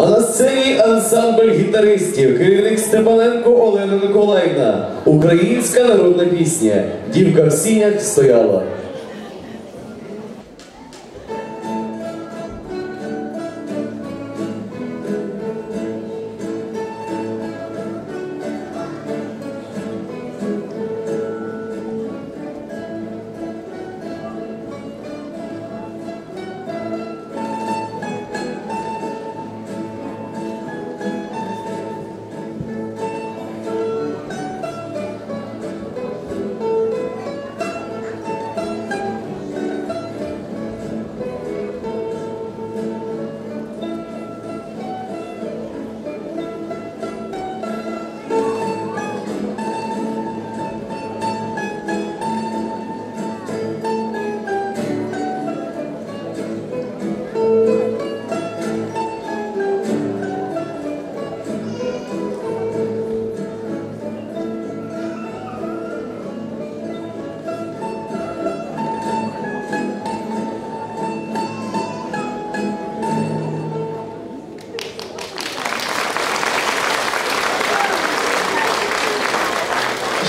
А на сцені ансамбль гітаристів, керівник Степаненко Олена Миколаївна, українська народна пісня. Дівка в сінях стояла.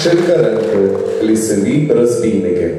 Шинкаренко, лісові розбійники.